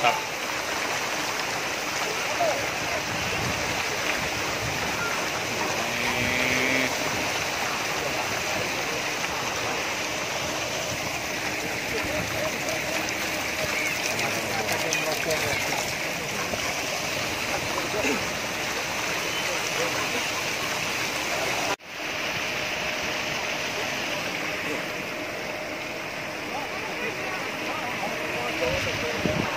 したどうぞ。